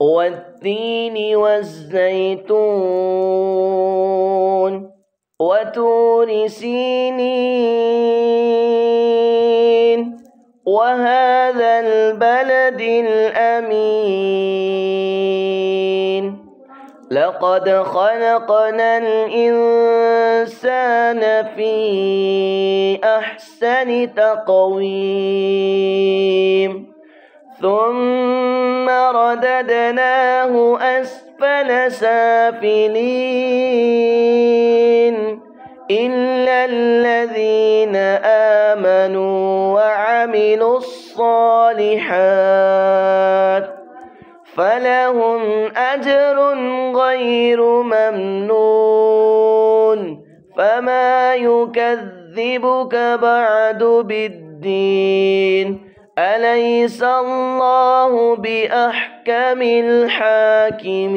والتين والزيتون وتور سينين وهذا البلد الأمين. لقد خلقنا الإنسان في أحسن تقويم. ثم رددناه أسفل سافلين. إلا الذين آمنوا وعملوا الصالحات فلهم أجر غير ممنون. فما يكذبك بعد بالدين. أليس الله بأحكم الحاكمين؟